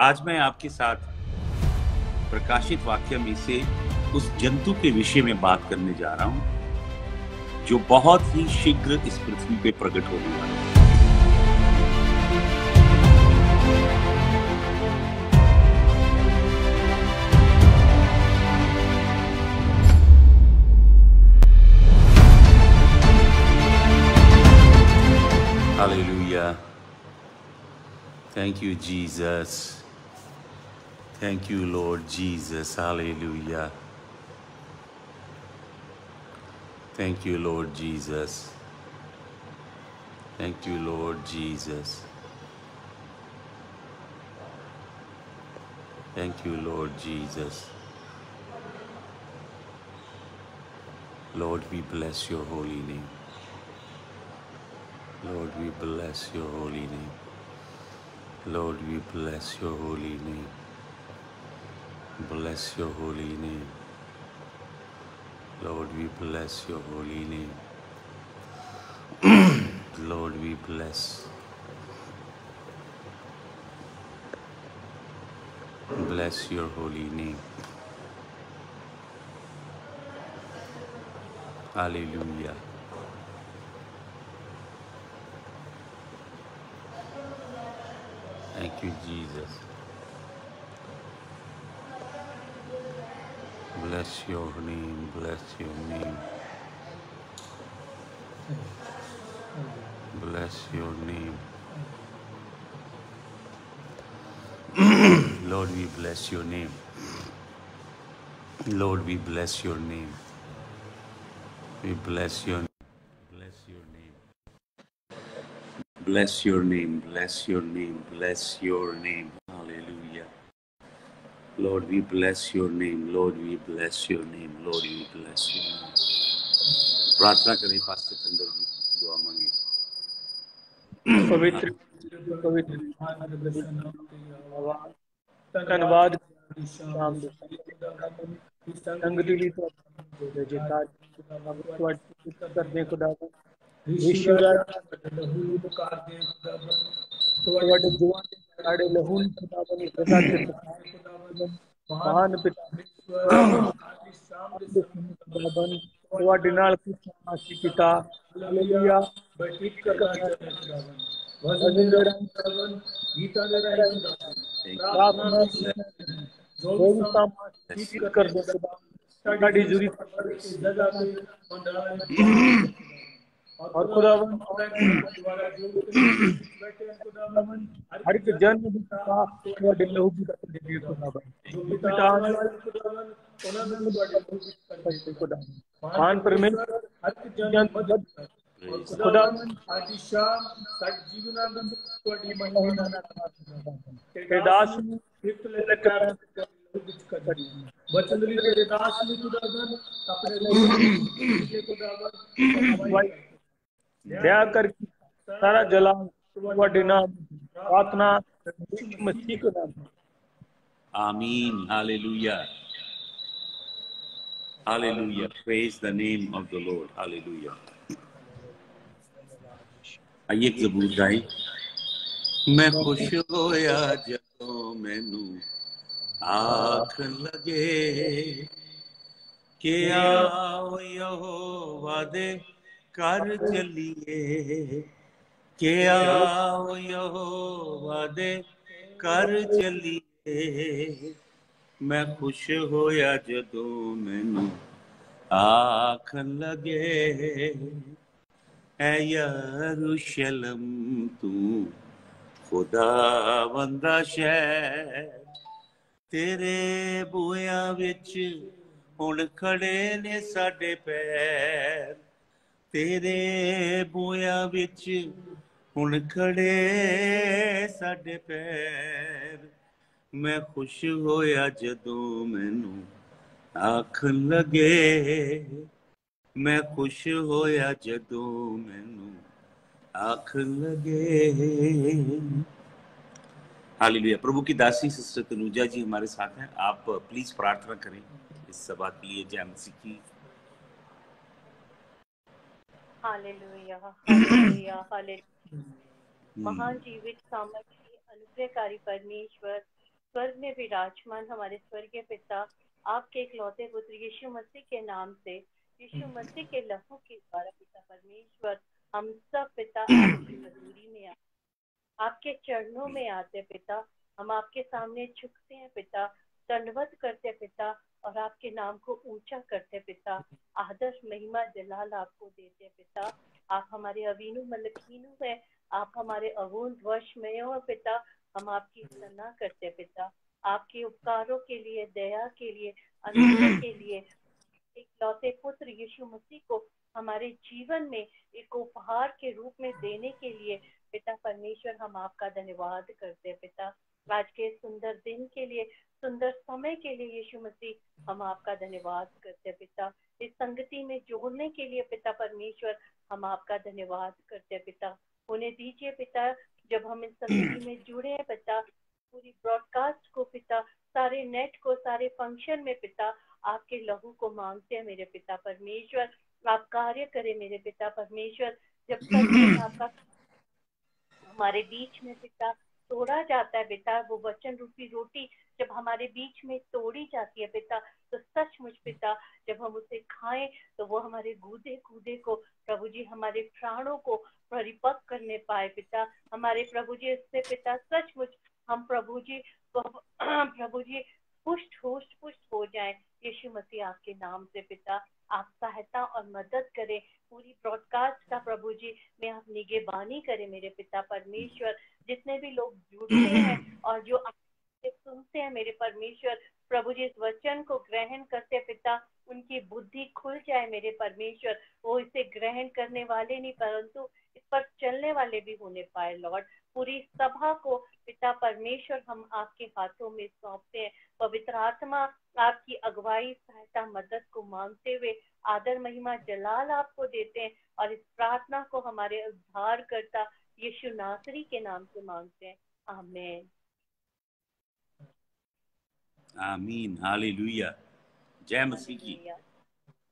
आज मैं आपके साथ प्रकाशित वाक्य में से उस जंतु के विषय में बात करने जा रहा हूँ जो बहुत ही शीघ्र इस पृथ्वी पे प्रकट होने वाला है Hallelujah. Thank you, Jesus. Thank you, Lord Jesus. Hallelujah. Thank you, Lord Jesus. Thank you, Lord Jesus. Thank you, Lord Jesus. Lord, we bless your holy name. Lord, we bless your holy name. Lord, we bless your holy name. Bless your holy name. Lord, we bless your holy name. Lord, we bless. Bless your holy name. Hallelujah. Thank you, Jesus. Bless your name, bless your name. Bless your name. Lord, we bless your name. Lord, we bless your name. We bless your bless your name. Bless your name, bless your name, bless your name. Hallelujah. Lord, we bless your name. Lord, we bless your name. Lord, we bless your name. प्रार्थना करें pastor Chandar जी दुआ मांगे पवित्र पवित्र ਧੰਨਵਾਦ ਸ਼ਾਮ ਦੇ ਸੰਗਤੀ ਲਈ ਤੁਹਾਡਾ ਜੈਕਾਰ ਤੁਹਾਡੀ ਕਰਦੇ ਖੁਦਾ ਯੀਸ਼ੂ ਦਾ ਲਹੂ ਮੁਕਾਰਦੇ ਖੁਦਾਵੰ ਤੁਹਾਡੇ ਜਵਾਨ ਸਾਡੇ ਲਹੂ ਨੂੰ ਖੁਦਾਵੰ ਖੁਦਾ ਤੇ ਖੁਦਾਵੰ ਮਹਾਨ लाड़े लहून प्रतापन प्रसाद महान पितावन वाडिनाल की समासी पिता हालेलुया बशिक कर भजन रंग करवन गीता रंग प्रार्थना जोग सामाजिक कर कर दरबार साड़ी जुरी जगह में मंडला और खुदावन हर एक जन का तो दिल्लहू की कसम दे दी खुदावन खुदावन खुदावन उन्होंने खुदावन महान परमेश्वर, हर एक जन मदद खुदावन आज शाम तक जीवनानंद ਤੁਹਾਡੀ ਮਹਿਮਾ ਨਾਲ ਤੇ ਦਾਸ ਨੂੰ ਸਿਫਤ ਲੈ ਕਰਾਂ वचन खुदावन अपने खुदावन दया कर सारा जलाल प्रार्थना मसीह के नाम आमीन हालेलुया hallelujah praise the name of the Lord hallelujah आइए जबूर गाए। मैं खुश होया जो मैनू आख लगे के आओ यहोवा दे। कर चलिए के आओ। यो वादे कर चलिए। मैं खुश होया जो मैनू आख लगे। ऐ यरूशलम तू खुदा बंदा शहर। तेरे बूया बिच हुन खड़े ने साडे पैर। ਤੇਰੇ ਬੂਹਿਆਂ ਵਿੱਚ ਹੁਣ ਖੜੇ ਸਾਡੇ ਪੈਰ ਮੈਂ ਖੁਸ਼ ਹੋਇਆ ਜਦੋਂ ਮੈਨੂੰ ਆਖਣ ਲਗੇ ਮੈਂ ਖੁਸ਼ ਹੋਇਆ ਜਦੋਂ ਮੈਨੂੰ आखन लगे हालेलुया प्रभु की दासी सिस्टर तनुजा जी हमारे साथ हैं आप प्लीज प्रार्थना करें इस सभा के लिए जय मसीह की महान जीवित सामर्थी अनुग्रहकारी परमेश्वर स्वर्ग में विराजमान हमारे स्वर्गीय पिता आपके इकलौते पुत्र यीशु मसीह के नाम से यीशु मसीह के लहू के द्वारा पिता परमेश्वर हम सब पिता आपकी हजूरी में आते आपके चरणों में आते पिता हम आपके सामने झुकते हैं पिता दंडवत करते पिता और आपके नाम को ऊँचा करते पिता। आदर्श महिमा जलाल आपको देते पिता। आप हमारे अवीनु मलकीनु है। आप हमारे अवून ध्वश में हो पिता। हम आपकी सराहना करते पिता। आपके उपकारों के लिए, दया के लिए, अनुग्रह के लिए एक लौते पुत्र यीशु मसीह को हमारे जीवन में एक उपहार के रूप में देने के लिए पिता परमेश्वर हम आपका धन्यवाद करते हैं पिता। आज के सुंदर दिन के लिए सुंदर समय के लिए यीशु मसीह, हम आपका धन्यवाद करते हैं पिता। इस संगति में जोड़ने के लिए पिता परमेश्वर, हम आपका धन्यवाद करते हैं पिता। उन्हें दीजिए पिता, जब हम इस संगति में जुड़े हैं पिता, पूरी ब्रॉडकास्ट को पिता, सारे नेट को, सारे फ़ंक्शन में पिता, आपके लहू को मांगते हैं मेरे पिता परमेश्वर। आप कार्य करें मेरे पिता परमेश्वर, जब आपका हमारे बीच में पिता, तोड़ा जाता है पिता, वो वचन रूपी रोटी जब हमारे बीच में तोड़ी जाती है पिता तो सचमुच पिता, जब हम उसे खाएँ तो वो हमारे गूदे कूदे को, प्रभु जी, हमारे प्राणों को परिपक्व करने पाए पिता। हमारे प्रभु जी, इससे पिता, सचमुच हम प्रभु जी प्रभु जी, पुष्ट होस्ट पुष्ट हो जाए। यीशु मसीह आपके नाम से पिता, आप सहायता और मदद करें। पूरी ब्रॉडकास्ट का प्रभु जी, में आप निगेबानी करें मेरे पिता परमेश्वर। जितने भी लोग जुड़ते हैं और जो सुनते हैं मेरे परमेश्वर, प्रभु जी इस वचन को ग्रहण करते पिता, उनकी बुद्धि खुल जाए मेरे परमेश्वर। वो इसे ग्रहण करने वाले नहीं, परंतु इस पर चलने वाले भी होने पाए, लॉर्ड। पूरी सभा को पिता परमेश्वर हम आपके हाथों में सौंपते हैं। पवित्र आत्मा, आपकी अगुवाई, सहायता, मदद को मांगते हुए आदर, महिमा, जलाल आपको देते हैं और इस प्रार्थना को हमारे उद्धार करता यीशु नासरी के नाम से मांगते हैं। आमेन। आमीन हालेलुया जय मसीह की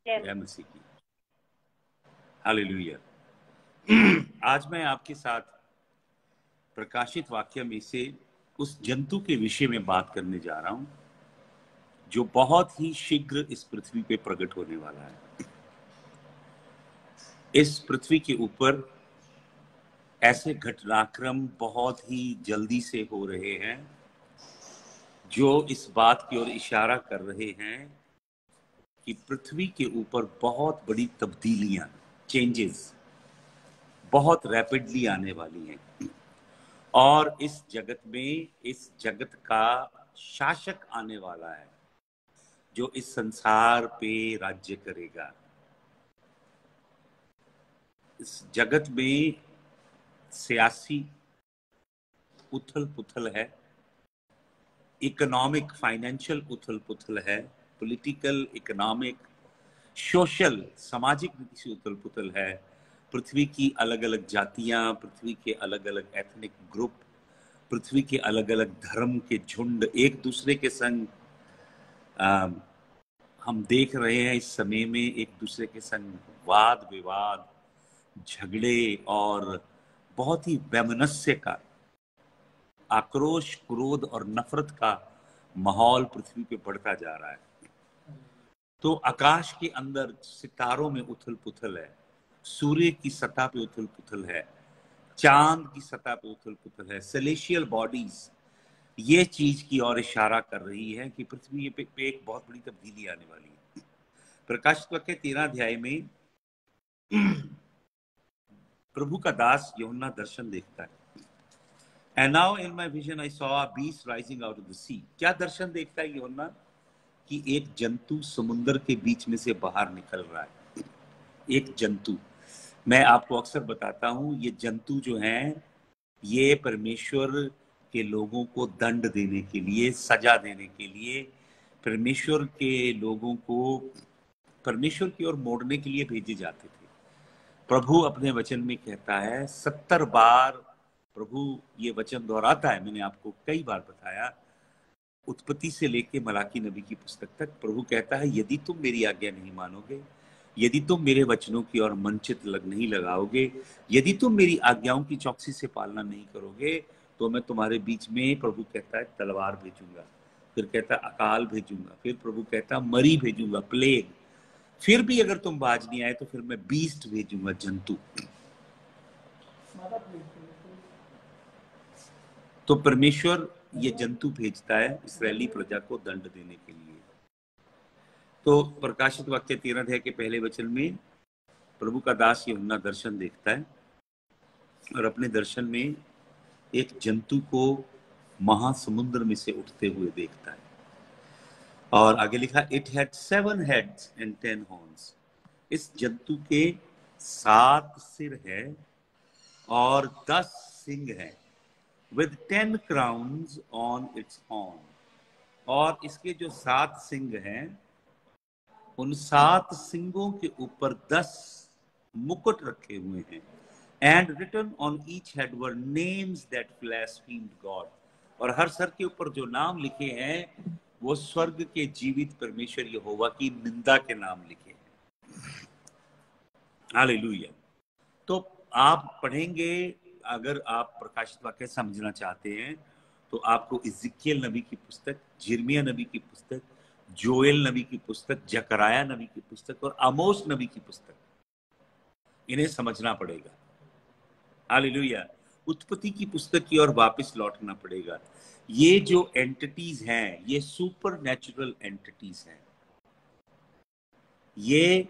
जय मसीह की हालेलुया आज मैं आपके साथ प्रकाशित वाक्य में से उस जंतु के विषय में बात करने जा रहा हूँ जो बहुत ही शीघ्र इस पृथ्वी पे प्रकट होने वाला है। इस पृथ्वी के ऊपर ऐसे घटनाक्रम बहुत ही जल्दी से हो रहे हैं जो इस बात की ओर इशारा कर रहे हैं कि पृथ्वी के ऊपर बहुत बड़ी तब्दीलियाँ चेंजेस बहुत रैपिडली आने वाली हैं। और इस जगत में, इस जगत का शासक आने वाला है, जो इस संसार पे राज्य करेगा। इस जगत में सियासी उथल पुथल है इकोनॉमिक फाइनेंशियल उथल पुथल है पॉलिटिकल इकोनॉमिक सोशल सामाजिक रीति से उथल पुथल है। पृथ्वी की अलग अलग जातियाँ पृथ्वी के अलग अलग एथनिक ग्रुप पृथ्वी के अलग अलग धर्म के झुंड एक दूसरे के संग आ, हम देख रहे हैं इस समय में एक दूसरे के संग वाद विवाद झगड़े और बहुत ही वैमनस्य का आक्रोश क्रोध और नफरत का माहौल पृथ्वी पे बढ़ता जा रहा है। तो आकाश के अंदर सितारों में उथल पुथल है सूर्य की सतह पे उथल पुथल है चाँद की सतह पे उथल पुथल है सेलेशियल बॉडीज ये चीज़ की ओर इशारा कर रही है कि पृथ्वी पे, पे एक बहुत बड़ी तब्दीली आने वाली है। प्रकाश के तेरह अध्याय में प्रभु का दास यमुना दर्शन देखता है। Now in my vision, I saw a beast rising out of the sea. क्या दर्शन देखता है योना कि एक जंतु समुन्द्र के बीच में से बाहर निकल रहा है। एक जंतु। मैं आपको अक्सर बताता हूँ, ये जंतु जो हैं, ये परमेश्वर के लोगों को दंड देने के लिए, सजा देने के लिए, परमेश्वर के लोगों को, परमेश्वर की ओर मोड़ने के लिए भेजे जाते थे। प्रभु अपने वचन में कहता है, सत्तर बार प्रभु, ये वचन दोहराता है, मैंने आपको कई बार बताया, उत्पत्ति से लेके मलाकी नबी की पुस्तक तक, प्रभु कहता है, यदि तुम मेरी आज्ञा नहीं मानोगे, यदि तुम मेरे वचनों की ओर मनचित लग, नहीं लगाओगे, यदि तुम मेरी आज्ञाओं की चौकसी से पालना नहीं करोगे तो मैं तुम्हारे बीच में, प्रभु कहता है, तलवार भेजूँगा। फिर कहता अकाल भेजूँगा। फिर प्रभु कहता मरी भेजूँगा, प्लेग। फिर भी अगर तुम बाज नहीं आए तो फिर मैं बीस्ट भेजूँगा, जंतु। तो परमेश्वर ये जंतु भेजता है इसराइली प्रजा को दंड देने के लिए। तो प्रकाशित वाक्य तेरह अध्याय के पहले वचन में प्रभु का दास यमुना दर्शन देखता है और अपने दर्शन में एक जंतु को महासमुद्र में से उठते हुए देखता है। और आगे लिखा it had seven heads and ten horns इस जंतु के सात सिर है और दस सिंह है। With ten crowns on its horn और इसके जो सात सिंह हैं, उन सात सिंगों के ऊपर दस मुकुट रखे हुए हैं। And written on each head were names that blasphemed God और हर सर के ऊपर जो नाम लिखे हैं, वो स्वर्ग के जीवित परमेश्वर यहोवा की निंदा के नाम लिखे हैं। हालेलुया तो आप पढ़ेंगे अगर आप प्रकाशित वाक्य समझना चाहते हैं तो आपको इजिकियल नबी की पुस्तक, जिरमिया नबी की पुस्तक, जोएल नबी की पुस्तक, जकराया नबी की पुस्तक और अमोस नबी की पुस्तक। इन्हें समझना पड़ेगा। हालेलुया। उत्पत्ति की पुस्तक की ओर वापस लौटना पड़ेगा। ये जो एंटिटीज हैं, ये सुपर नेचुरल एंटिटीज हैं। ये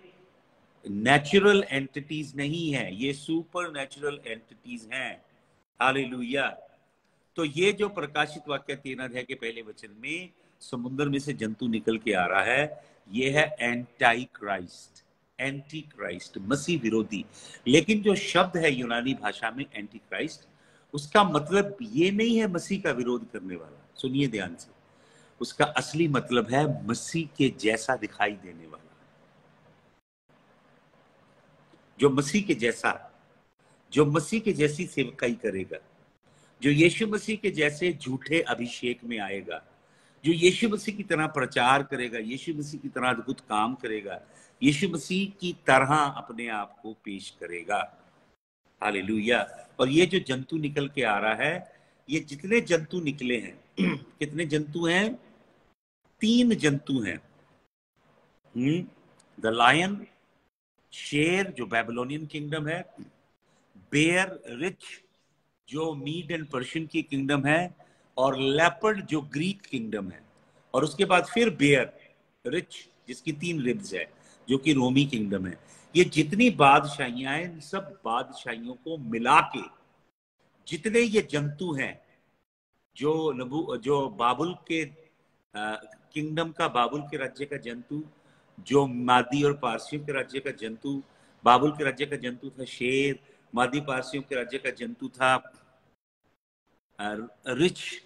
नेचुरल एंटिटीज नहीं है, ये सुपर नेचुरल एंटिटीज हैं। हालेलुया तो ये जो प्रकाशित वाक्य तीन अध्याय के पहले वचन में समुद्र में से जंतु निकल के आ रहा है, ये है एंटाई क्राइस्ट एंटी क्राइस्ट मसीह विरोधी। लेकिन जो शब्द है यूनानी भाषा में एंटी क्राइस्ट उसका मतलब ये नहीं है मसीह का विरोध करने वाला। सुनिए ध्यान से। उसका असली मतलब है मसीह के जैसा दिखाई देने वाला। जो मसीह के जैसा, जो मसीह के जैसी सेवकाई करेगा, जो यीशु मसीह के जैसे झूठे अभिषेक में आएगा, जो यीशु मसीह की तरह प्रचार करेगा, यीशु मसीह की तरह अद्भुत काम करेगा, यीशु मसीह की तरह अपने आप को पेश करेगा। हालेलुया। और ये जो जंतु निकल के आ रहा है, ये जितने जंतु निकले हैं, कितने जंतु हैं? तीन जंतु हैं। द लायन शेर, जो बेबलोनियन किंगडम है बेयर रिच जो मीड एंड पर्शियन की किंगडम है, और लेपर्ड जो ग्रीक किंगडम है। और उसके बाद फिर बेयर रिच जिसकी तीन रिब्स है, जो कि रोमी किंगडम है। ये जितनी बादशाहियाँ हैं, इन सब बादशाहियों को मिला के, जितने ये जंतु हैं, जो नबू, जो बाबुल के किंगडम का, बाबुल के राज्य का जंतु जो मादी और पारसियों के राज्य का जंतु, बाबुल के राज्य का जंतु था, शेर, मादी पारसियों के राज्य का जंतु था रिच,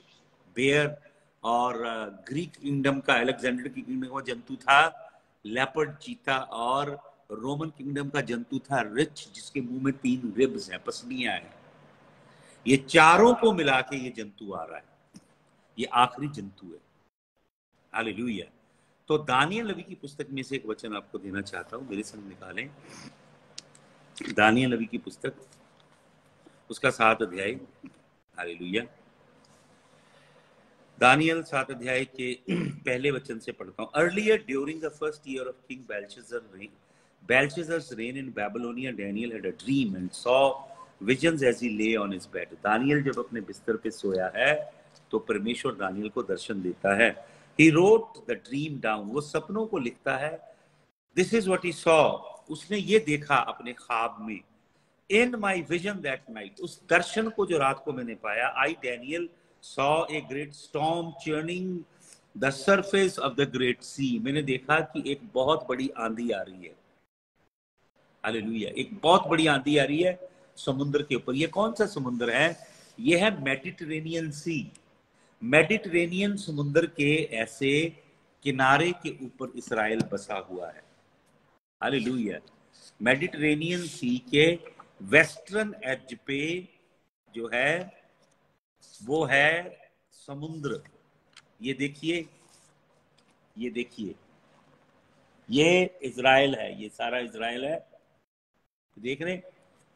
बेयर और ग्रीक किंगडम का, अलेक्जेंडर की किंगडम का जंतु था, लेपर्ड, चीता और रोमन किंगडम का जंतु था, रिच, जिसके मुँह में तीन रिब्स है, पसलियाँ हैं। ये चारों को मिला के ये जंतु आ रहा है। ये आखिरी जंतु है। हालेलुया। तो दानियल नबी की पुस्तक में से एक वचन आपको देना चाहता हूँ, मेरे संग निकालें। दानियल नबी की पुस्तक, उसका सात अध्याय। हालेलुया। दानियल सात अध्याय के पहले वचन से पढ़ता हूँ। Earlier during the first year of king Belshazzar reign Belshazzar's reign in Babylonia Daniel had a dream and saw visions as he lay on his bed Daniel जब अपने बिस्तर पे सोया है तो परमेश्वर दानियल को दर्शन देता है। He wrote the dream down वो सपनों को लिखता है। This is what he saw उसने ये देखा अपने ख्वाब में। In my vision that night उस दर्शन को जो रात को मैंने पाया I Daniel saw a great storm churning the surface of the great sea मैंने देखा कि एक बहुत बड़ी आंधी आ रही है। हालेलुया एक बहुत बड़ी आंधी आ रही है समुद्र के ऊपर। ये कौन सा समुद्र है? ये है मेडिटेरेनियन सी मेडिटेरेनियन समुद्र के ऐसे किनारे के ऊपर इसराइल बसा हुआ है। हालेलुया। मेडिटेरेनियन सी के वेस्टर्न एज पे जो है, वो है समुद्र। ये देखिए ये देखिए। ये इसराइल है, ये सारा इसराइल है। देख रहे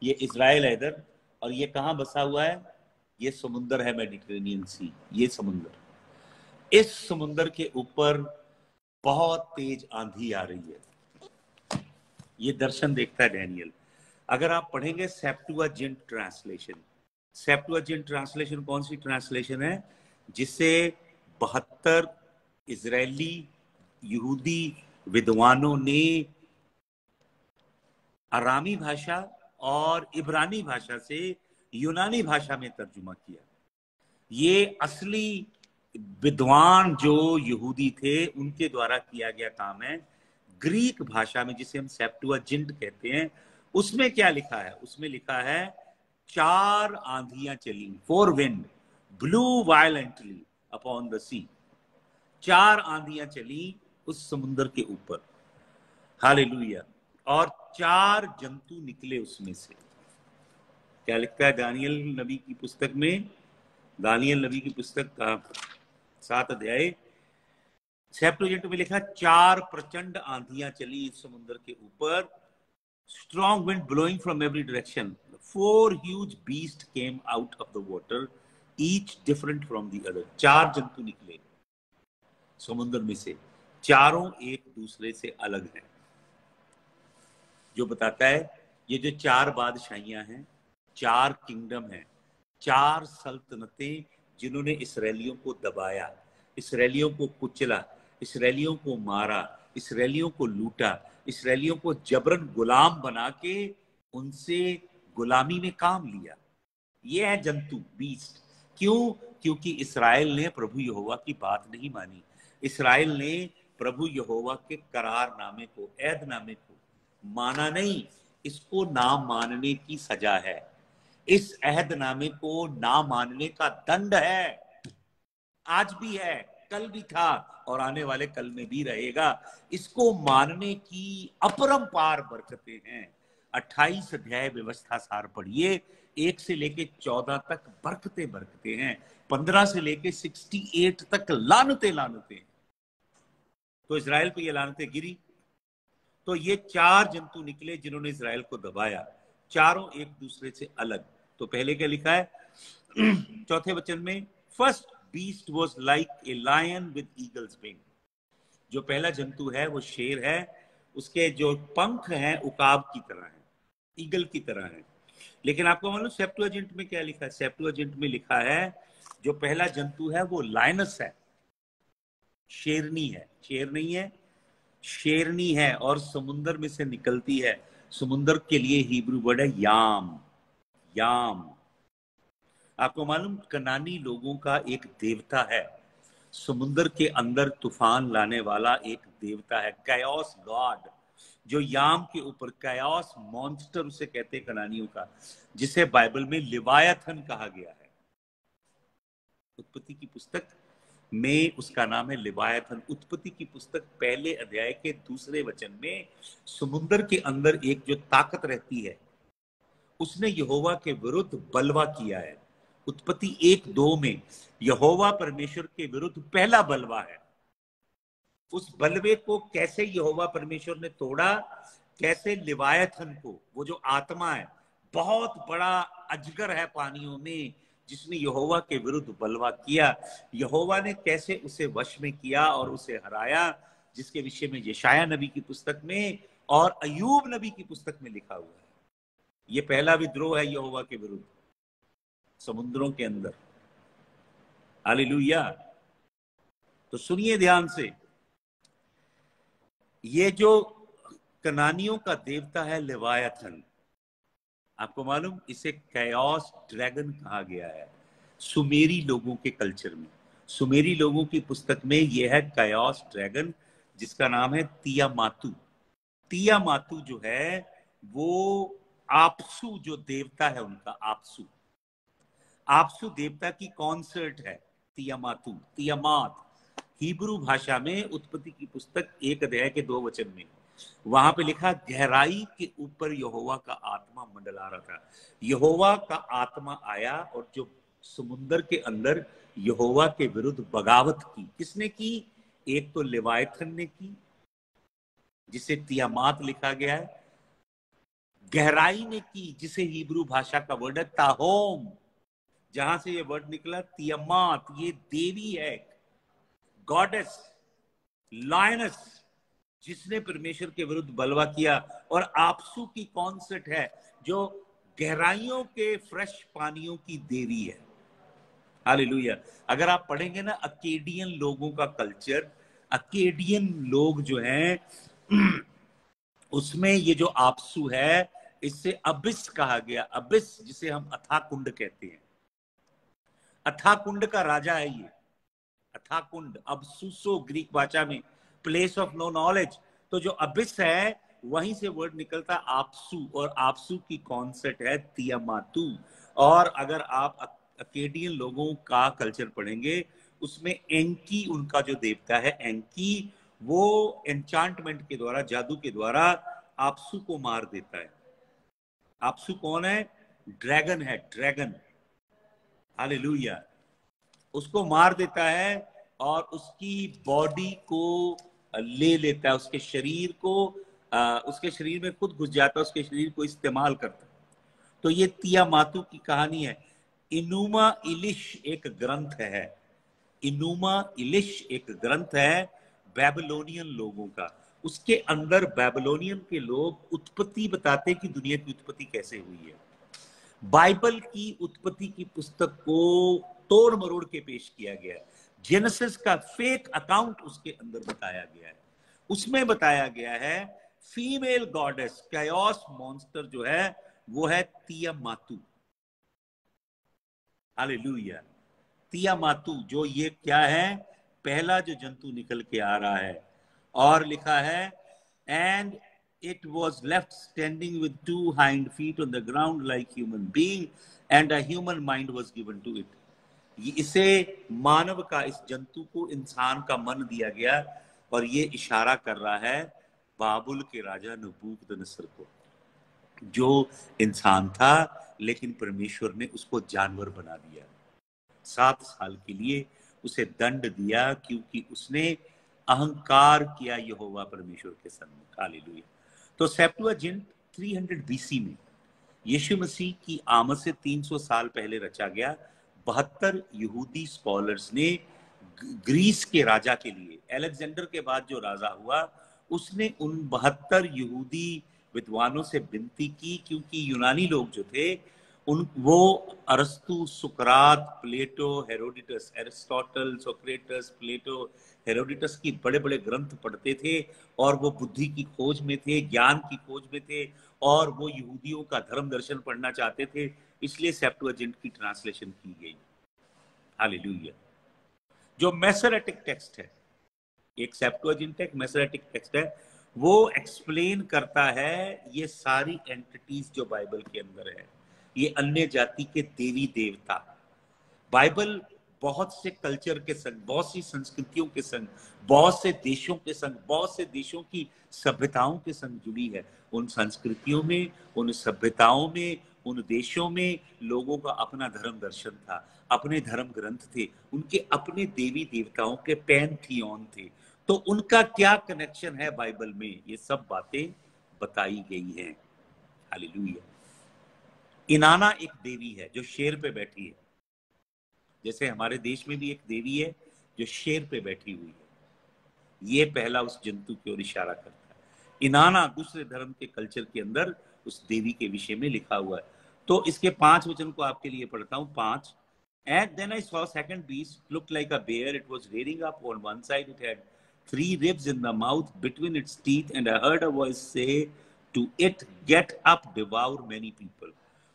ये इसराइल है इधर, और ये कहाँ बसा हुआ है? ये समुंदर है मेडिटेरेनियन सी, ये समुंदर। इस समुंदर के ऊपर बहुत तेज आंधी आ रही है। ये दर्शन देखता है डैनियल। अगर आप पढ़ेंगे सेप्टुआजेंट ट्रांसलेशन सेप्टुआजेंट ट्रांसलेशन कौन सी ट्रांसलेशन है? जिसे बहत्तर इजरायली यहूदी विद्वानों ने आरामी भाषा और इब्रानी भाषा से यूनानी भाषा में तर्जुमा किया ये असली विद्वान जो यहूदी थे, उनके द्वारा किया गया काम है ग्रीक भाषा में, जिसे हम सेप्टुआजेंट कहते हैं। उसमें क्या लिखा है? उसमें लिखा है, चार आंधियाँ चली, four wind, blew violently upon the sea. चार आंधियाँ चली उस समुद्र के ऊपर। हालेलुया। और चार जंतु निकले उसमें से। क्या लिखता है? दानियल नबी की पुस्तक में दानियल नबी की पुस्तक का सात अध्याय। सेप्टोजेंट में लिखा चार प्रचंड आंधियाँ चली इस समुद्र के ऊपर। Strong wind blowing from every direction. Four huge beasts came out of the water, each different from the other. चार जंतु निकले समुद्र में से। चारों एक दूसरे से अलग हैं। जो बताता है ये जो चार बादशाहियाँ हैं चार किंगडम हैं। चार सल्तनतें जिन्होंने इसराइलियों को दबाया, इसराइलियों को कुचला, इसराइलियों को मारा, इसराइलियों को लूटा, इसराइलियों को जबरन गुलाम बना के उनसे गुलामी में काम लिया। ये है जंतु बीस्ट क्यों? क्योंकि इसराइल ने प्रभु यहोवा की बात नहीं मानी। इसराइल ने प्रभु यहोवा के करार नामे को ऐद नामे को माना नहीं। इसको ना मानने की सजा है। इस अहदनामे को ना मानने का दंड है। आज भी है, कल भी था और आने वाले कल में भी रहेगा। इसको मानने की अपरंपार बरकते हैं। अट्ठाईस अध्याय व्यवस्था सार पढ़िए। एक से लेके चौदह तक बरकते बरकते हैं। पंद्रह से लेके सिक्सटी एट तक लानते लानते तो इसराइल पे ये लानते गिरी। तो ये चार जंतु निकले जिन्होंने इसराइल को दबाया। चारों एक दूसरे से अलग। तो पहले क्या लिखा है? चौथे वचन में first beast was like a lion with eagles wing. जो पहला जंतु है, वो शेर है, उसके जो पंख हैं उकाब की तरह है ईगल की तरह है। लेकिन आपको मालूम सेप्टुएजेंट में क्या लिखा है? सेप्टुएजेंट में लिखा है, जो पहला जंतु है, वो लाइनस है, शेरनी है। शेर नहीं है, शेरनी है और समुन्द्र में से निकलती है। समुन्द्र के लिए हिब्रू वर्ड है याम। याम। आपको मालूम, कनानी लोगों का एक देवता है। समुद्र के अंदर तूफ़ान लाने वाला एक देवता है कैओस गॉड जो याम के ऊपर कैओस मॉन्स्टर उसे कहते हैं कनानियों का, जिसे बाइबल में लिवायथन कहा गया है। उत्पत्ति की पुस्तक में उसका नाम है लिवायथन उत्पत्ति की पुस्तक पहले अध्याय के दूसरे वचन में समुद्र के अंदर एक जो ताकत रहती है उसने यहोवा के विरुद्ध बलवा किया है। उत्पत्ति एक दो में, यहोवा परमेश्वर के विरुद्ध पहला बलवा है। उस बलवे को कैसे यहोवा परमेश्वर ने तोड़ा, कैसे लिवायथन को, वो जो आत्मा है, बहुत बड़ा अजगर है पानियों में, जिसने यहोवा के विरुद्ध बलवा किया। यहोवा ने कैसे उसे वश में किया और उसे हराया, जिसके विषय में यशाया नबी की पुस्तक में और अयूब नबी की पुस्तक में लिखा हुआ है। ये पहला विद्रोह है यहोवा के विरुद्ध, समुद्रों के अंदर। हालेलुया। तो सुनिए ध्यान से, ये जो कनानियों का देवता है लिवायथन आपको मालूम, इसे कैओस ड्रैगन कहा गया है, सुमेरी लोगों के कल्चर में। सुमेरी लोगों की पुस्तक में यह है कैओस ड्रैगन, जिसका नाम है तिया मातू तिया मातू जो है, वो आपसू जो देवता है उनका आपसू। आपसु देवता की कॉन्सर्ट है, तियामातु, तियामात। हिब्रू भाषा में उत्पत्ति की पुस्तक एक अध्याय के दो वचन में वहाँ पे लिखा, गहराई के ऊपर यहोवा का आत्मा मंडला रहा था। यहोवा का आत्मा आया और जो समुन्दर के अंदर यहोवा के विरुद्ध बगावत की। किसने की? एक तो लिवायथन ने की, जिसे तियामात लिखा गया है। गहराई ने की, जिसे हिब्रू भाषा का वर्ड है, ताहोम। जहाँ से ये वर्ड निकला, तियमात, ये देवी है गॉडेस लायनस जिसने परमेश्वर के विरुद्ध बलवा किया। और आपसू की कॉन्सेप्ट है, जो गहराइयों के फ्रेश पानियों की देवी है। हालेलुया अगर आप पढ़ेंगे ना, अकेडियन लोगों का कल्चर अकेडियन लोग जो हैं उसमें ये जो आपसू है, इससे अबिस कहा गया। अबिस, जिसे हम अथा कुंड कहते हैं। अथा कुंड का राजा है ये। अथा कुंड अबसुसो ग्रीक भाषा में प्लेस ऑफ़ नो नॉलेज तो जो अबिस है, वहीं से वर्ड निकलता आपसू, और आपसू की कॉन्सेप्ट है तियामातू। और अगर आप अकेडियन लोगों का कल्चर पढ़ेंगे, उसमें एंकी उनका जो देवता है, एंकी वो एंचांटमेंट के द्वारा जादू के द्वारा आपसू को मार देता है। आपसू कौन है? ड्रैगन है ड्रैगन हालेलुया उसको मार देता है और उसकी बॉडी को ले लेता है उसके शरीर को आ, उसके शरीर में खुद घुस जाता है उसके शरीर को इस्तेमाल करता है। तो ये तिया मातू की कहानी है। इनुमा इलिश एक ग्रंथ है। इनुमा इलिश एक ग्रंथ है। बेबलोनियन लोगों का, उसके अंदर बेबलोनियन के लोग उत्पत्ति बताते कि दुनिया की उत्पत्ति कैसे हुई है। बाइबल की उत्पत्ति की पुस्तक को तोड़ मरोड़ के पेश किया गया है। जेनेसिस का फेक अकाउंट उसके अंदर बताया गया है। उसमें बताया गया है, फीमेल गॉडेस, कैओस मॉन्स्टर जो है, वो है तिया मातू हालेलुया। तिया मातू जो ये क्या है? पहला जो जंतु निकल के आ रहा है, और लिखा है and it was left standing with two hind feet on the ground like human being and human mind was given to it इसे मानव का, इस जंतु को इंसान का मन दिया गया, और ये इशारा कर रहा है बाबुल के राजा नबूक नसर को, जो इंसान था, लेकिन परमेश्वर ने उसको जानवर बना दिया। सात साल के लिए उसे दंड दिया क्योंकि उसने अहंकार किया यहोवा परमेश्वर के सामने हालेलुया। तो सेप्टुआ जिन 300 बीसी में यीशु मसीह की आमद से 300 साल पहले रचा गया बहत्तर यहूदी स्कॉलर्स ने ग्रीस के राजा के लिए अलेक्जेंडर के बाद जो राजा हुआ, उसने उन बहत्तर यहूदी विद्वानों से विनती की क्योंकि यूनानी लोग जो थे उन, वो अरस्तु, सुकरात, Plato, Herodotus, Aristotle, Socrates, Plato, Herodotus की बड़े बड़े ग्रंथ पढ़ते थे और वो बुद्धि की खोज में थे, ज्ञान की खोज में थे और वो यहूदियों का धर्म दर्शन पढ़ना चाहते थे, इसलिए सेप्टुअजेंट की ट्रांसलेशन की गई। हालेलुया। जो मैसरेटिक टेक्स्ट है, एक सेप्टुअजेंट एक मैसरेटिक टेक्स्ट है, वो एक्सप्लेन करता है ये सारी एंटिटीज जो बाइबल के अंदर है। ये अन्य जाति के देवी देवता। बाइबल बहुत से कल्चर के संग, बहुत सी संस्कृतियों के संग, बहुत से देशों के संग, बहुत से देशों की सभ्यताओं के संग जुड़ी है। उन संस्कृतियों में, उन सभ्यताओं में, उन देशों में लोगों का अपना धर्म दर्शन था, अपने धर्म ग्रंथ थे, उनके अपने देवी देवताओं के पैंथियन थे। तो उनका क्या कनेक्शन है बाइबल में? ये सब बातें बताई गई हैं। हालेलुया। इनाना एक देवी है जो शेर पे बैठी है। जैसे हमारे देश में भी एक देवी है जो शेर पे बैठी हुई है। ये पहला उस जंतु की ओर इशारा करता है। इनाना दूसरे धर्म के कल्चर के अंदर उस देवी के विषय में लिखा हुआ है। तो इसके पाँच वचन को आपके लिए पढ़ता हूँ, पाँच। And then I saw second beast look like a bear it was rearing up on one side it had three ribs in the mouth between its teeth, and i heard a voice say to it, get up, devour many people.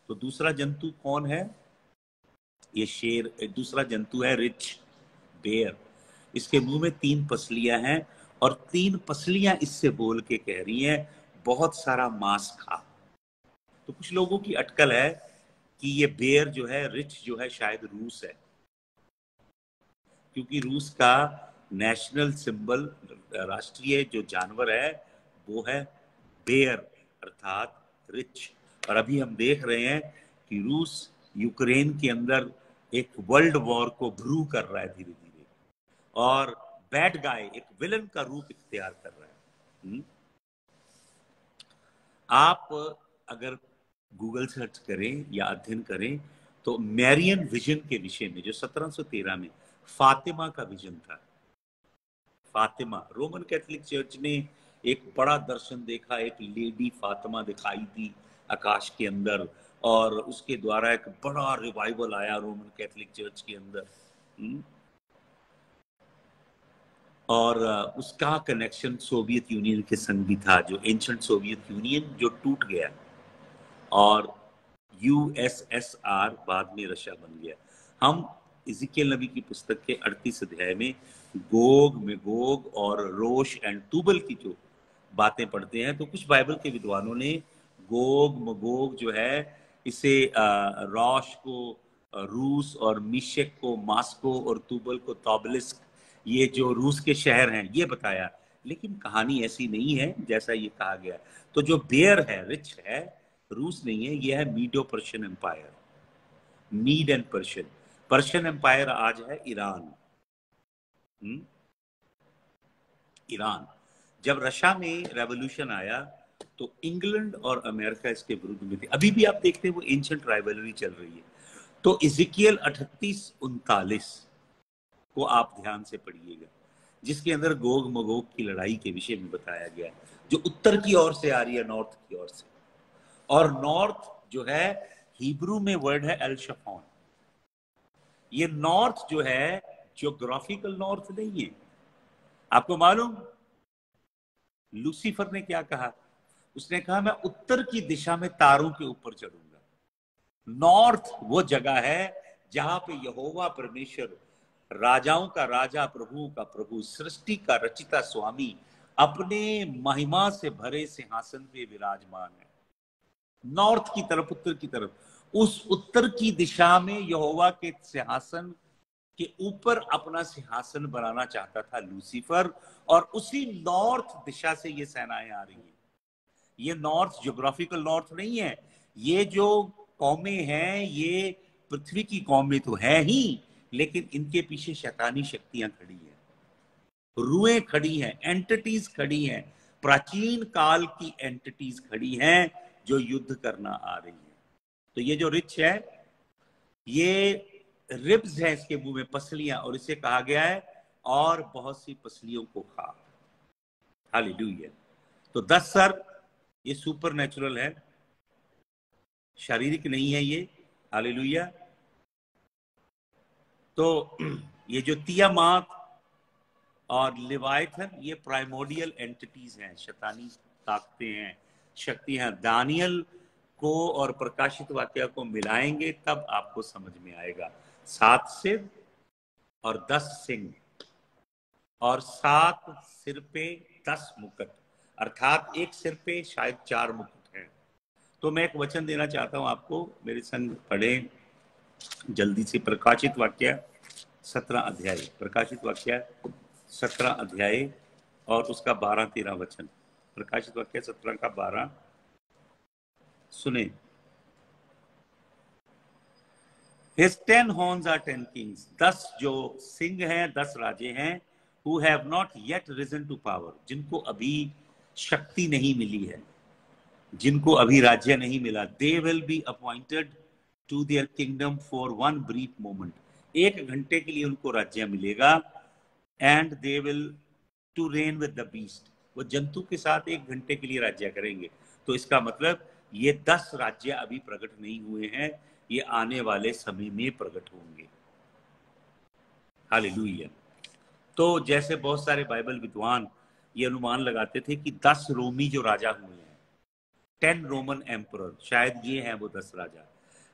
तो दूसरा जंतु कौन है? ये शेर दूसरा जंतु है रिच बेयर इसके मुँह में तीन पसलियाँ हैं और तीन पसलियाँ इससे बोल के कह रही हैं, बहुत सारा मांस खा। तो कुछ लोगों की अटकल है कि ये बेयर जो है, रिच जो है, शायद रूस है। क्योंकि रूस का नेशनल सिंबल, राष्ट्रीय जो जानवर है, वो है बेयर अर्थात रिच। और अभी हम देख रहे हैं कि रूस यूक्रेन के अंदर एक वर्ल्ड वॉर को भ्रू कर रहा है धीरे धीरे और बैड गाय एक विलन का रूप इख्तियार कर रहा है हुँ? हम्म? आप अगर गूगल सर्च करें या अध्ययन करें तो मैरियन विजन के विषय में, जो 1713 में, फातिमा का विजन था फातिमा, रोमन कैथोलिक चर्च ने एक बड़ा दर्शन देखा, एक लेडी फातिमा दिखाई दी आकाश के अंदर और उसके द्वारा एक बड़ा रिवाइवल आया रोमन कैथोलिक चर्च के अंदर। हम्म। और उसका कनेक्शन सोवियत यूनियन के संग भी था, जो एंशंट सोवियत यूनियन जो टूट गया। और यूएसएसआर बाद में रशिया बन गया। हम इजिकेल नबी की पुस्तक के अड़तीस अध्याय में गोग, मेगोग और रोश एंड तुबल की जो बातें पढ़ते हैं तो कुछ बाइबल के विद्वानों ने गोग, मगोग जो है, इसे रोश को रूस और मिशक को, मास्को और तुबल को, तोबलिस्क, ये जो रूस के शहर हैं, ये बताया। लेकिन कहानी ऐसी नहीं है जैसा ये कहा गया। तो जो बेयर है, रिच है, रूस नहीं है, ये है Medo Persian empire. Mede and Persian. Persian empire आज है ईरान? ईरान। जब रशिया में रेवोल्यूशन आया तो इंग्लैंड और अमेरिका इसके विरुद्ध में थे। अभी भी आप देखते हैं वो एंशंट राइवलरी चल रही है। तो इजिकियल अठतीस उनतालीस को आप ध्यान से पढ़िएगा, जिसके अंदर गोग मगोग की लड़ाई के विषय में बताया गया है, जो उत्तर की ओर से आ रही है, नॉर्थ की ओर से। और नॉर्थ जो है, हिब्रू में वर्ड है एल शफोन। ये नॉर्थ जो है जियोग्राफिकल नॉर्थ नहीं है। आपको मालूम? लूसीफर ने क्या कहा? उसने कहा, मैं उत्तर की दिशा में तारों के ऊपर चढ़ूँगा। नॉर्थ वो जगह है जहाँ पे यहोवा परमेश्वर राजाओं का राजा प्रभु का प्रभु, सृष्टि का रचिता स्वामी अपने महिमा से भरे सिंहासन पे विराजमान है। नॉर्थ की तरफ़, उत्तर की तरफ़। उस उत्तर की दिशा में यहोवा के सिंहासन के ऊपर अपना सिंहासन बनाना चाहता था लूसीफर और उसी नॉर्थ दिशा से ये सेनाएँ आ रही हैं। ये नॉर्थ ज्योग्राफिकल नॉर्थ नहीं है। ये जो कौमें हैं, ये पृथ्वी की कौमें तो है ही, लेकिन इनके पीछे शैतानी शक्तियाँ खड़ी हैं। रुए खड़ी हैं एंटिटीज खड़ी हैं। प्राचीन काल की एंटिटीज खड़ी हैं जो युद्ध करना आ रही है। तो ये जो रिच है, ये रिब्स है इसके मुँह में, पसलियाँ, और इसे कहा गया है, और बहुत सी पसलियों को खा। हालेलुया। तो दस सर ये सुपर नेचुरल है। शारीरिक नहीं है ये। हालेलुया तो ये जो तियामात और लिवायथन ये प्राइमोडियल एंटिटीज हैं, शैतानी ताकतें हैं शक्तियाँ दानियल को और प्रकाशित वाक्य को मिलाएँगे, तब आपको समझ में आएगा। सात सिर और दस सिंह। और सात सिर पे दस मुकुट। अर्थात एक सिर पे शायद चार मुकुट हैं। तो मैं एक वचन देना चाहता हूँ आपको। मेरे संग पढ़े जल्दी से प्रकाशित वाक्य, सत्रह अध्याय। प्रकाशित वाक्य, सत्रह अध्याय और उसका बारह तेरह वचन। प्रकाशित वाक्य, सत्रह का बारह। सुने। His ten horns are ten kings. दस जो सिंह हैं, दस राजे हैं, who have not yet risen to power. जिनको अभी शक्ति नहीं मिली है, जिनको अभी राज्य नहीं मिला they will be appointed to their kingdom for one brief moment एक घंटे के लिए उनको राज्य मिलेगा and they will to reign with the beast वो जंतु के साथ एक घंटे के लिए राज्य करेंगे। तो इसका मतलब ये दस राज्य अभी प्रकट नहीं हुए हैं, ये आने वाले समय में प्रकट होंगे। हालेलुया तो जैसे बहुत सारे बाइबल विद्वान ये अनुमान लगाते थे कि दस रोमी जो राजा हुए हैं, टेन रोमन एम्पर शायद ये हैं वो दस राजा,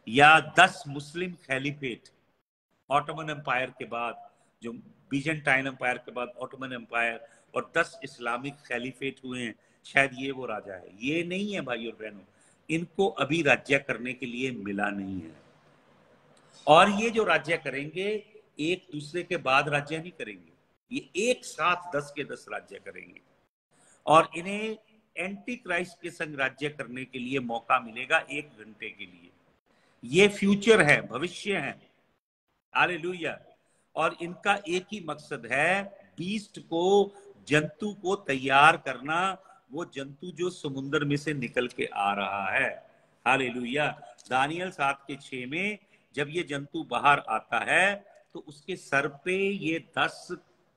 या दस मुस्लिम खैलीफेट, ऑटोमन एम्पायर के बाद, जो बीजेंटाइन एम्पायर के बाद ऑटोमन एम्पायर और दस इस्लामिक खैलीफेट हुए हैं, शायद ये वो राजा है। ये नहीं है भाई और बहनों, इनको अभी राज्य करने के लिए मिला नहीं है। और ये जो राज्य करेंगे, एक दूसरे के बाद राज्य नहीं करेंगे। ये एक साथ दस के दस राज्य करेंगे। और इन्हें एंटी क्राइस्ट के संग राज्य करने के लिए मौका मिलेगा एक घंटे के लिए। ये फ्यूचर है, भविष्य है। आले और इनका एक ही मकसद है, बीस्ट को, जंतु को तैयार करना। वो जंतु जो समुन्द्र में से निकल के आ रहा है। हाले दानियल सात के छे में, जब ये जंतु बाहर आता है तो उसके सर पे ये दस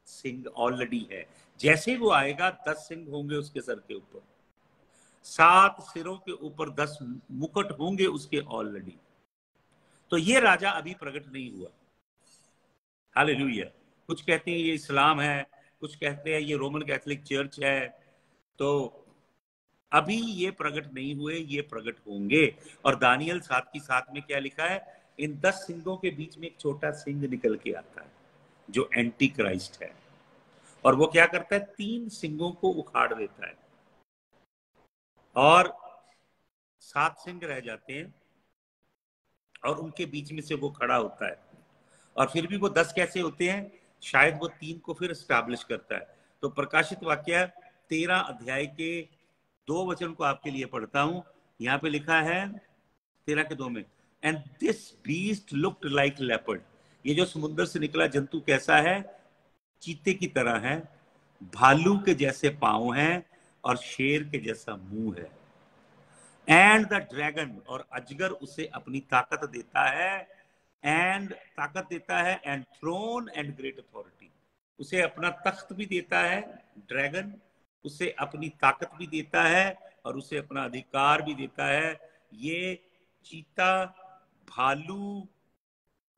सिंह ऑलरेडी है। जैसे वो आएगा, दस सिंह होंगे उसके सर के ऊपर। सात सिरों के ऊपर दस मुकुट होंगे उसके ऑलरेडी तो ये राजा अभी प्रकट नहीं हुआ। हाल कुछ कहते हैं ये इस्लाम है, कुछ कहते हैं ये रोमन कैथोलिक चर्च है। तो अभी ये प्रकट नहीं हुए, ये प्रकट होंगे। और दानियल साथ की साथ में क्या लिखा है? इन दस सिंगों के बीच में एक छोटा सिंह निकल के आता है। जो एंटी क्राइस्ट है। और वो क्या करता है? तीन सिंगों को उखाड़ देता है। और सात सिंह रह जाते हैं और उनके बीच में से वो खड़ा होता है। और फिर भी वो दस कैसे होते हैं? शायद वो तीन को फिर स्टैब्लिश करता है। तो प्रकाशित वाक्य तेरह अध्याय के दो वचन को आपके लिए पढ़ता हूँ। यहाँ पे लिखा है तेरह के दो में and this beast looked like leopard ये जो समुद्र से निकला जंतु कैसा है? चीते की तरह है, भालू के जैसे पाँव हैं और शेर के जैसा मुँह है। एंड द ड्रैगन और अजगर उसे अपनी ताकत देता है। एंड ताकत देता है and throne and great authority उसे अपना तख्त भी देता है ड्रैगन उसे अपनी ताकत भी देता है और उसे अपना अधिकार भी देता है। ये चीता, भालू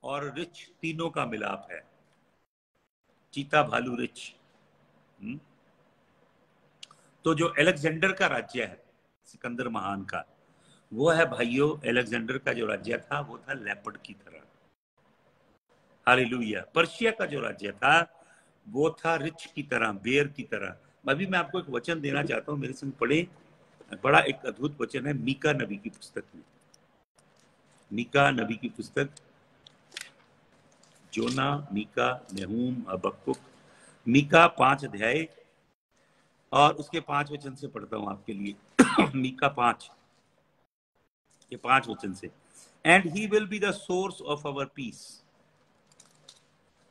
और रिच तीनों का मिलाप है। चीता भालू रिच। हम्म? तो जो एलेक्जेंडर का राज्य है, सिकंदर महान का, वो है भाइयों, एलेक्जेंडर का जो राज्य था, वो था लेपर्ड की तरह। हालेलुया। पर्शिया का जो राज्य था, वो था रिच की तरह बेर की तरह। अभी मैं आपको एक वचन देना चाहता हूँ, मेरे संग पढ़े। बड़ा एक अद्भुत वचन है, मीका नबी की पुस्तक में। मीका नबी की पुस्तक। Jonah, Micah, Nahum Habakkuk Micah पाँच अध्याय, और उसके पाँच वचन से पढ़ता हूँ आपके लिए। मीका पाँच। ये पाँच वचन से। And he will be the source of our peace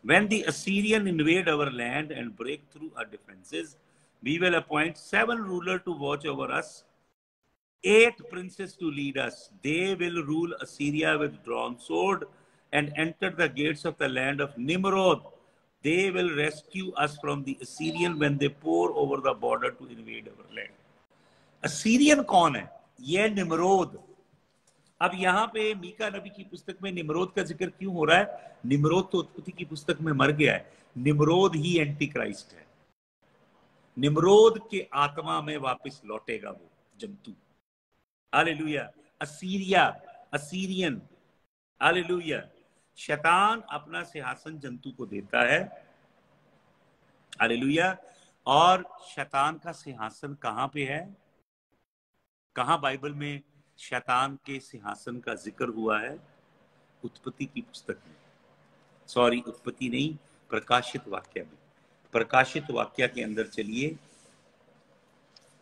when Assyrian invade our land and break through our defenses we will appoint seven ruler to watch over us eight princes to lead us they will rule Assyria with drawn sword and enter the gates of the land of Nimrod they will rescue us from the Assyrian when they pour over the border to invade our land. Assyrian कौन है ये Nimrod अब यहाँ पे मीका नबी की पुस्तक में निमरोद का ज़िक्र क्यों हो रहा है निमरोद तो उत्पत्ति की पुस्तक में मर गया है निमरोद ही एंटी क्राइस्ट है निमरोद के आत्मा में वापस लौटेगा वो जंतु हालेलुया असीरिया असीरियन हालेलुया शैतान अपना सिंहासन जंतु को देता है। अलेलुया और शैतान का सिंहासन कहाँ पे है? कहा बाइबल में शैतान के सिंहासन का ज़िक्र हुआ है? उत्पत्ति की पुस्तक में। सॉरी, उत्पत्ति नहीं, प्रकाशित वाक्य में। प्रकाशित वाक्य के अंदर चलिए।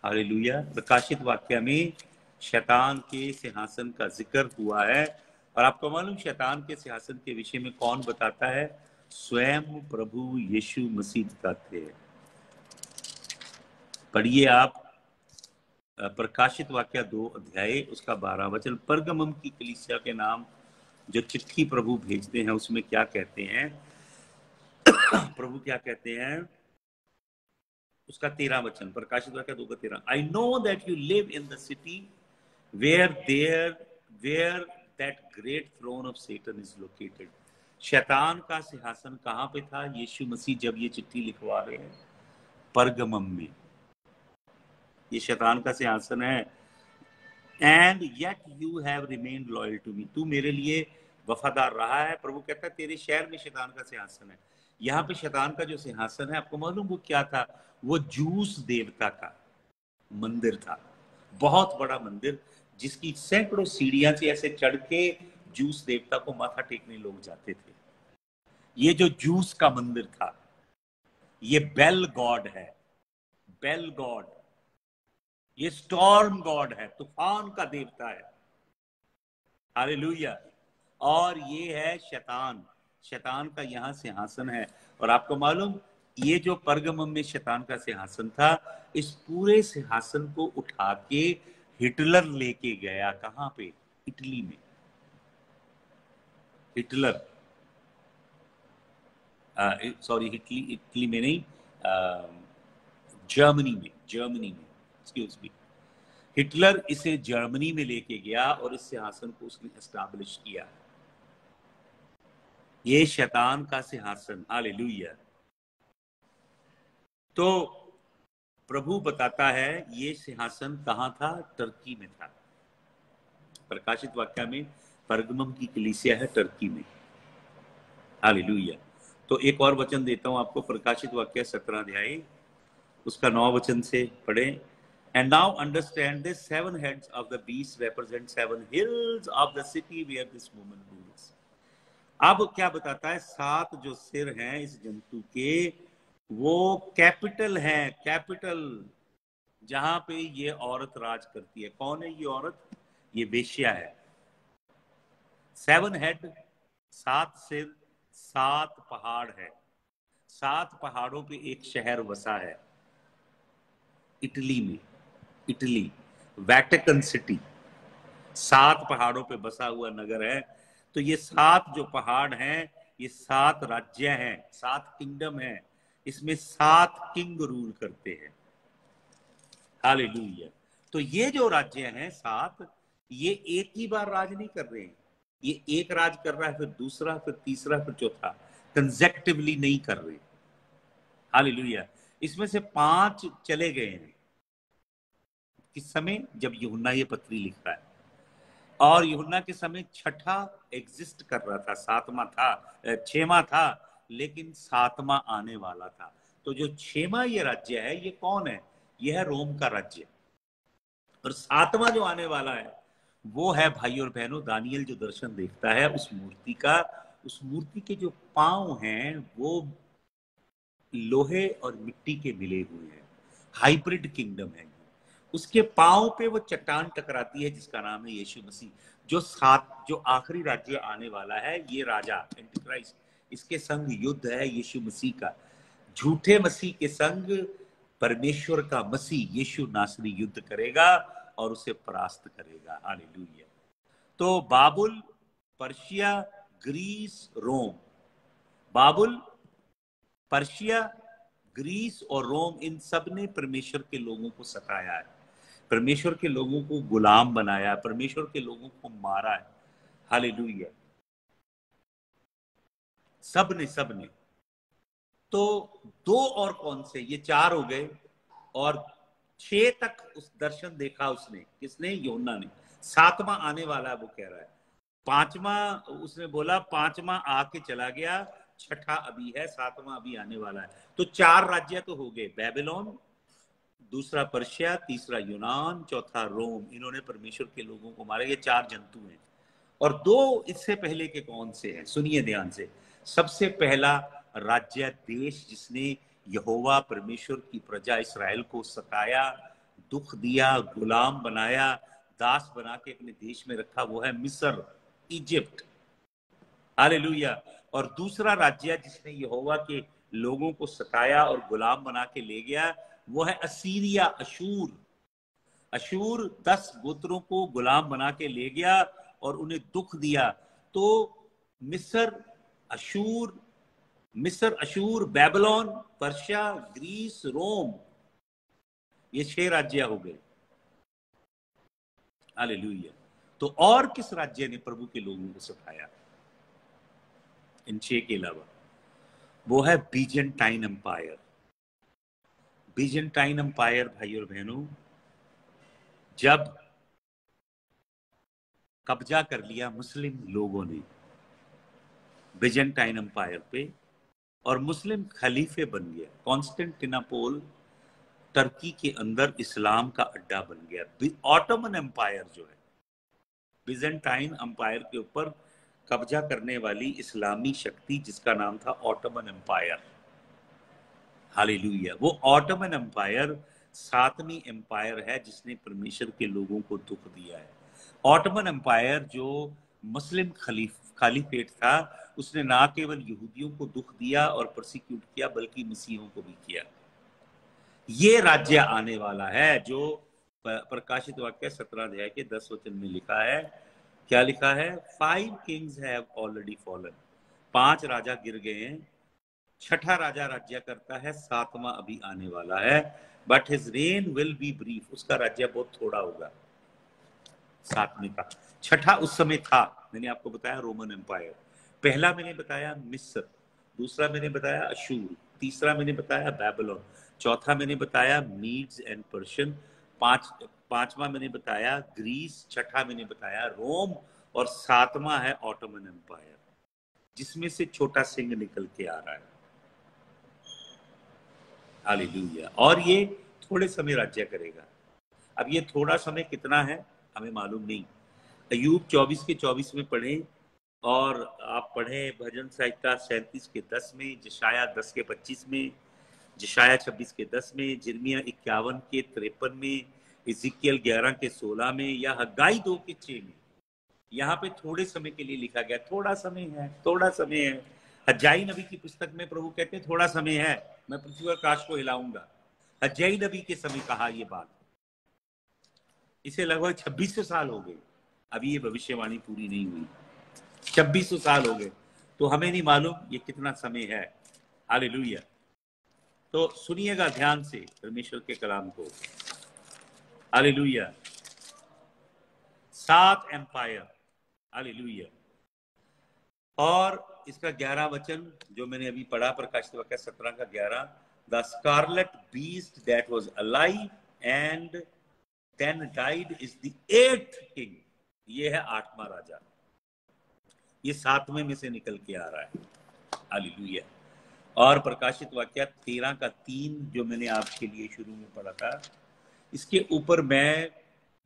हालेलुया। प्रकाशित वाक्य में शैतान के सिंहासन का ज़िक्र हुआ है। और आपको मालूम शैतान के सियासत के विषय में कौन बताता है? स्वयं प्रभु यीशु मसीह बताते हैं। पढ़िए आप प्रकाशित वाक्य दो अध्याय, उसका बारह वचन। परगमम की कलिसिया के नाम जो चिट्ठी प्रभु भेजते हैं, उसमें क्या कहते हैं? प्रभु क्या कहते हैं? उसका तेरह वचन, प्रकाशित वाक्य दो का तेरह। I know that you live in the city where there were that great throne of Satan is located शैतान का सिंहासन कहाँ पे था? यीशु मसीह जब ये चिट्ठी लिखवा रहे हैं परगमम में। ये शैतान का सिंहासन है। And yet you have remained loyal to me तू मेरे लिए वफादार रहा है। प्रभु कहता है, तेरे शहर में शैतान का सिंहासन है। यहाँ पे शैतान का जो सिंहासन है, आपको मालूम वो क्या था? वो जूस देवता का मंदिर था। बहुत बड़ा मंदिर। जिसकी सैकड़ों सीढ़ियाँ से ऐसे चढ़ के जूस देवता को माथा टेकने लोग जाते थे। ये जो जूस का मंदिर था, ये बेल गॉड है, बेल गॉड, ये स्टॉर्म गॉड है, तूफ़ान का देवता है। हालेलुया। और ये है शैतान। शैतान का यहाँ सिंहासन है। और आपको मालूम, ये जो परगम में शैतान का सिंहासन था, इस पूरे सिंहासन को उठा के हिटलर लेके गया कहाँ पे? इटली में। हिटलर। सॉरी इटली इटली में नहीं जर्मनी में जर्मनी में। एक्सक्यूज मी हिटलर इसे जर्मनी में लेके गया और इस सिंहासन को उसने एस्टैब्लिश किया। ये शैतान का सिंहासन। हालेलुया तो प्रभु बताता है, ये सिंहासन कहाँ था? टर्की में था। प्रकाशित वाक्य में, परगमम की कलीसिया है टर्की में। हालेलुया। तो एक और वचन देता हूँ आपको, प्रकाशित वाक्य सत्रह अध्याय, उसका नौ वचन से पढ़े। And now understand this seven heads of the beast represent seven hills of the city where this woman rules अब क्या बताता है? सात जो सिर हैं इस जंतु के वो कैपिटल है, कैपिटल जहाँ पे ये औरत राज करती है। कौन है ये औरत? ये वेश्या है। सेवन हेड, सात सिर, सात पहाड़ है। सात पहाड़ों पे एक शहर बसा है। इटली में, इटली, वैटिकन सिटी। सात पहाड़ों पे बसा हुआ नगर है। तो ये सात जो पहाड़ हैं, ये सात राज्य हैं, सात किंगडम हैं। इसमें सात किंग रूल करते हैं। हालेलुया। तो ये जो राज्य हैं सात, ये एक ही बार राज नहीं कर रहे हैं। ये एक राज कर रहा है, फिर दूसरा, फिर तीसरा, फिर चौथा। कंजेक्टिवली नहीं कर रहे। हालेलुया। इसमें से पाँच चले गए हैं। किस समय? जब यहुन्ना ये पत्री लिख रहा है। और यहुन्ना के समय छठा एग्जिस्ट कर रहा था, सातवा था छेवा था लेकिन सातवा आने वाला था। तो जो छेवा ये राज्य है, ये कौन है? यह है रोम का राज्य। और सातवां जो आने वाला है, वो है भाई और बहनों, दानियल जो दर्शन देखता है, उस मूर्ति का, उस मूर्ति के जो पाँव हैं, वो लोहे और मिट्टी के मिले हुए हैं। हाइब्रिड किंगडम है उसके पाँव पे वो चट्टान टकराती है, जिसका नाम है यीशु मसीह। जो सात, जो आखिरी राज्य आने वाला है, ये राजा एंटिक्राइस्ट इसके संग युद्ध है यीशु मसीह का। झूठे मसीह के संग परमेश्वर का मसीह यीशु नासरी युद्ध करेगा और उसे परास्त करेगा। हालेलुया। तो बाबुल, पर्शिया, ग्रीस, रोम। बाबुल, पर्शिया, ग्रीस और रोम, इन सबने परमेश्वर के लोगों को सताया है। परमेश्वर के लोगों को गुलाम बनाया परमेश्वर के लोगों को मारा है। हाले सबने सबने तो दो और कौन से? ये चार हो गए और छह तक उस दर्शन देखा उसने, किसने? योना ने। सातवां आने वाला है, वो कह रहा है। पांचवा, उसने बोला, पांचवा आके चला गया, छठा अभी है, सातवां अभी आने वाला है। तो चार राज्य तो हो गए, बेबीलोन, दूसरा पर्शिया, तीसरा यूनान, चौथा रोम। इन्होंने परमेश्वर के लोगों को मारा, ये चार जंतु हैं। और दो इससे पहले के कौन से हैं? सुनिए ध्यान से। सबसे पहला राज्य देश जिसने यहोवा परमेश्वर की प्रजा इसराइल को सताया, दुख दिया, गुलाम बनाया, दास बना के अपने देश में रखा, वो है मिस्र, इजिप्ट। हालेलुया। और दूसरा राज्य जिसने यहोवा के लोगों को सताया और गुलाम बना के ले गया, वो है असीरिया, अशूर। अशूर दस गोत्रों को गुलाम बना के ले गया और उन्हें दुख दिया। तो मिस्र अशूर, मिस्र, अशूर, बेबलोन, पर्शिया, ग्रीस, रोम, ये छह राज्य हो गए। हालेलुया। तो और किस राज्य ने प्रभु के लोगों को सताया? इन छह के अलावा। वो है बीजेंटाइन एम्पायर। बीजेंटाइन अंपायर भाई और बहनों, जब कब्जा कर लिया मुस्लिम लोगों ने बिजेंटाइन अंपायर पे और मुस्लिम खलीफे बन गया। कॉन्स्टेंटिनापोल टर्की के अंदर इस्लाम का अड्डा बन गया। ऑटोमन एम्पायर जो है बिजेंटाइन अंपायर के ऊपर कब्जा करने वाली इस्लामी शक्ति जिसका नाम था ऑटोमन एम्पायर। हालेलुया। वो ऑटोमन एम्पायर सातवीं एम्पायर है जिसने परमेश्वर के लोगों को दुख दिया है। ऑटोमन एम्पायर जो मुस्लिम खलीफ खालीफेट था, उसने ना केवल यहूदियों को दुख दिया और प्रोसिक्यूट किया, बल्कि मसीहों को भी किया। ये राज्य आने वाला है, जो प्रकाशित वाक्य सत्रह अध्याय के दस वचन में लिखा है। क्या लिखा है? Five kings have already fallen पाँच राजा गिर गए हैं। छठा राजा राज्य करता है, सातवां अभी आने वाला है। But his reign will be brief उसका राज्य बहुत थोड़ा होगा। सातवें का। छठा उस समय था। मैंने आपको बताया रोमन एम्पायर पहला मैंने बताया मिस्र, दूसरा मैंने बताया अशूर, तीसरा मैंने बताया बैबलोन चौथा मैंने बताया मीड्स एंड पर्शियन पाँच, पांचवा मैंने बताया ग्रीस छठा मैंने बताया रोम और सातवां है ऑटोमन एम्पायर जिसमें से छोटा सिंह निकल के आ रहा है। हालेलुया और ये थोड़े समय राज्य करेगा। अब ये थोड़ा समय कितना है, हमें मालूम नहीं। अयूब 24 के 24 में पढ़े और आप पढ़े भजन साहित्य सैंतीस के 10 में, जशाया 10 के 25 में, जशाया 26 के 10 में, जिरमिया इक्यावन के तिरपन में, इजिकियल 11 के 16 में या हगाई दो के छह में। यहाँ पे थोड़े समय के लिए लिखा गया, थोड़ा समय है, थोड़ा समय है। हजाई नबी की पुस्तक में प्रभु कहते हैं, थोड़ा समय है, मैं पृथ्वी काश को हिलाऊँगा। हजाई नबी के समय कहा ये बात। इसे लगभग छब्बीस साल हो गए। अभी ये भविष्यवाणी पूरी नहीं हुई। छब्बीस साल हो गए तो हमें नहीं मालूम ये कितना समय है। हालेलुया। तो सुनिएगा ध्यान से परमेश्वर के कलाम को। हालेलुया। सात एम्पायर। हालेलुया। और इसका ग्यारह वचन जो मैंने अभी पढ़ा, प्रकाशित सत्रह का ग्यारह। The scarlet beast that was alive and then died is the eighth king ये है आठवां राजा। ये सातवें में से निकल के आ रहा है। हालेलुया। और प्रकाशित वाक्य तेरह का तीन जो मैंने आपके लिए शुरू में पढ़ा था, इसके ऊपर मैं,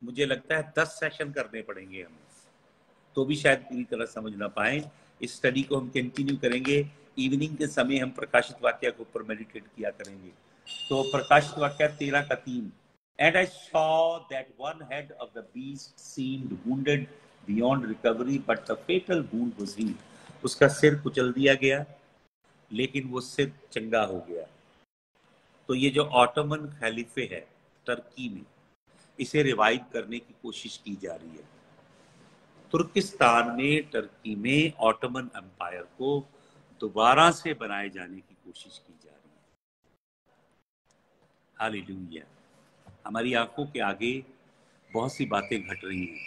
मुझे लगता है दस सेशन करने पड़ेंगे हमें। तो भी शायद पूरी तरह समझ ना पाए। इस स्टडी को हम कंटिन्यू करेंगे। इवनिंग के समय हम प्रकाशित वाक्य के ऊपर मेडिटेट किया करेंगे। तो प्रकाशित वाक्य तेरह का तीन। And I saw that one head of the beast seemed wounded beyond recovery but the fatal wound was healed उसका सिर कुचल दिया गया, लेकिन वो सिर चंगा हो गया। तो ये जो ऑटोमन खलीफे है टर्की में, इसे रिवाइव करने की कोशिश की जा रही है। तुर्किस्तान में टर्की में ऑटोमन एम्पायर को दोबारा से बनाए जाने की कोशिश की जा रही है। हालेलुया। हमारी आँखों के आगे बहुत सी बातें घट रही हैं,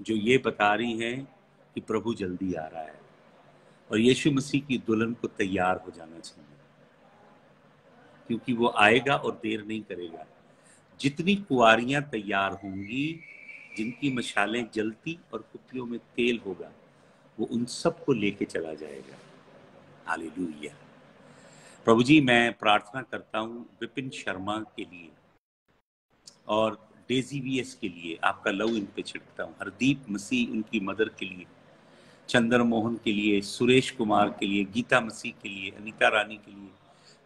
जो ये बता रही हैं कि प्रभु जल्दी आ रहा है और यीशु मसीह की दुल्हन को तैयार हो जाना चाहिए, क्योंकि वो आएगा और देर नहीं करेगा। जितनी कुआरियाँ तैयार होंगी, जिनकी मशालें जलती और कुपियों में तेल होगा, वो उन सबको लेके चला जाएगा। हालेलुया। प्रभु जी, मैं प्रार्थना करता हूँ विपिन शर्मा के लिए और डेजी वी एस के लिए, आपका लव इन पे छिड़कता हूँ। हरदीप मसीह उनकी मदर के लिए चंद्र मोहन के लिए, सुरेश कुमार के लिए, गीता मसीह के लिए, अनीता रानी के लिए,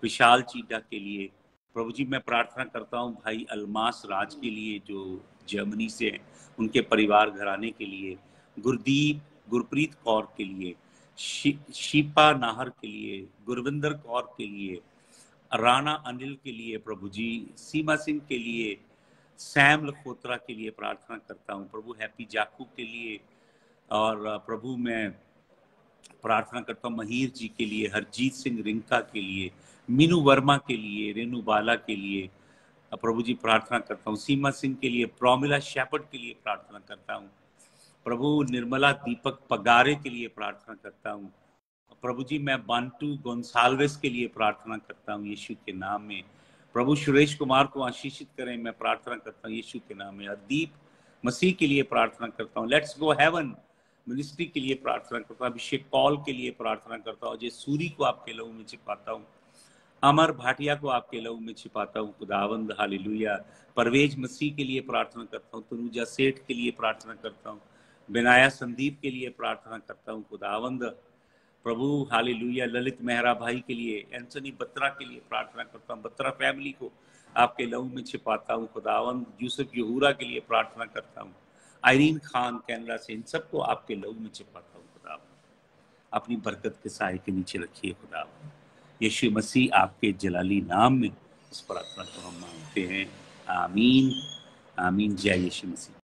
विशाल चीडा के लिए। प्रभु जी, मैं प्रार्थना करता हूँ भाई अलमास राज के लिए, जो जर्मनी से हैं, उनके परिवार घराने के लिए, गुरदीप, गुरप्रीत कौर के लिए शीपा नाहर के लिए गुरविंदर कौर के लिए राणा अनिल के लिए प्रभु जी सीमा सिंह के लिए सैम लखोत्रा के लिए प्रार्थना करता हूँ प्रभु हैप्पी जाकू के लिए और प्रभु मैं प्रार्थना करता हूँ महीर जी के लिए हरजीत सिंह रिंका के लिए मीनू वर्मा के लिए रेनू बाला के लिए प्रभु जी प्रार्थना करता हूँ सीमा सिंह के लिए प्रोमिला शेपट के लिए प्रार्थना करता हूँ प्रभु निर्मला दीपक पगारे के लिए प्रार्थना करता हूँ। प्रभु जी, मैं बांटू गोन्साल्वेस के लिए प्रार्थना करता हूँ यीशु के नाम में। प्रभु सुरेश कुमार को आशीषित करें, मैं प्रार्थना करता हूँ यीशु के नाम में। अदीप मसीह के लिए प्रार्थना करता हूँ। लेट्स गो हेवन मिनिस्ट्री के लिए प्रार्थना करता हूँ। अभिषेक कॉल के लिए प्रार्थना करता हूँ। जय सूरी को आपके लहू में छिपाता हूँ। अमर भाटिया को आपके लहू में छिपाता हूँ। खुदावंद, हालेलुया। परवेज मसीह के लिए प्रार्थना करता हूँ। तनुजा सेठ के लिए प्रार्थना करता हूँ। बिनाया संदीप के लिए प्रार्थना करता हूँ, खुदावंद, प्रभु, हालेलुया, ललित मेहरा भाई के लिए, एंथनी बत्रा के लिए प्रार्थना करता हूँ, बत्रा फैमिली को आपके लहू में छिपाता हूँ, खुदावंद, यूसुफ यहूरा के लिए प्रार्थना करता हूँ, आयरीन खान, कैनरा से इन सबको आपके लहू में छिपाता हूँ, खुदावंद। अपनी बरकत के साय के नीचे रखिए, खुदावंद। यशु मसीह आपके जलाली नाम में इस प्रार्थना को हम मांगते हैं। आमीन। आमीन। जय यीशु मसीह।